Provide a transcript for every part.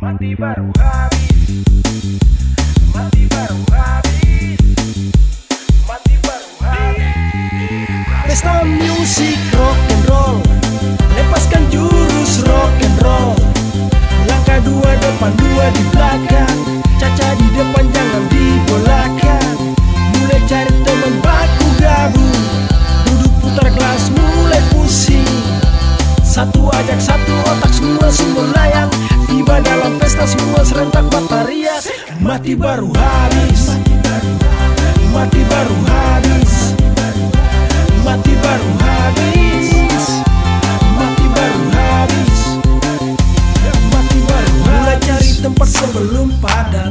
Mati baru habis. Mati baru habis. Mati baru habis. Pesta musik rock and roll. Lepaskan jurus rock and roll. Langkah dua depan dua di belakang. Caca di depan jangan dibolakan Mulai cari teman baku gabung. Duduk putar gelas mulai pusing. Satu ajak satu otak semua semua layang Tiba dalam pesta semua serentak bataria. Mati baru habis. Mati baru habis. Mati baru habis. Mati baru habis. Mati baru Mulai cari tempat sebelum padat.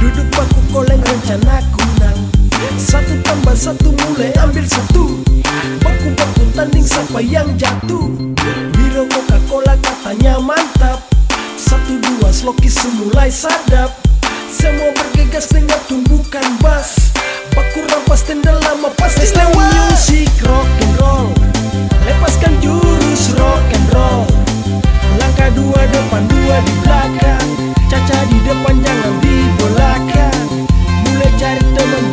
Duduk bangku koleng rencana kunang. Satu tambah satu mulai ambil satu. Baku-baku tanding sampai yang jatuh Dua slokis semulai sadap. Semua bergegas dengan tumbukan bass Baku rampas tenda lama pas Pesta musik rock and roll. Lepaskan jurus rock and roll. Langkah dua depan dua di belakang. Caca di depan jangan dibolakan Mulai cari teman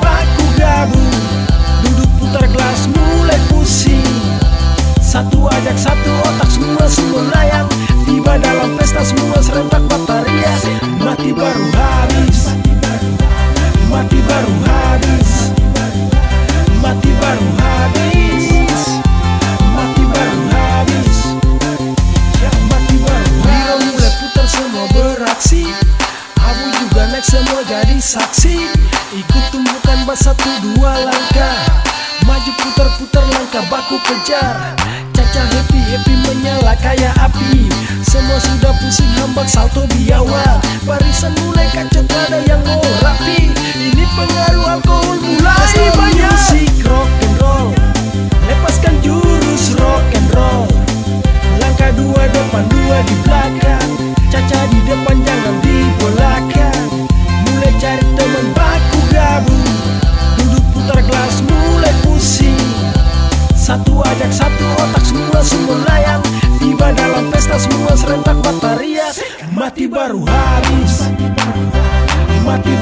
saksi. Ikut tumbukan bas satu dua langkah. Maju putar-putar langkah baku kejar. Caca happy happy menyala kayak api. Semua sudah pusing hambak salto biawak Barisan mulai kacau ada yang mau rapi. Ini pengaruh ajak satu otak semua semua layang Tiba dalam pesta semua serentak bataria Mati baru habis. Mati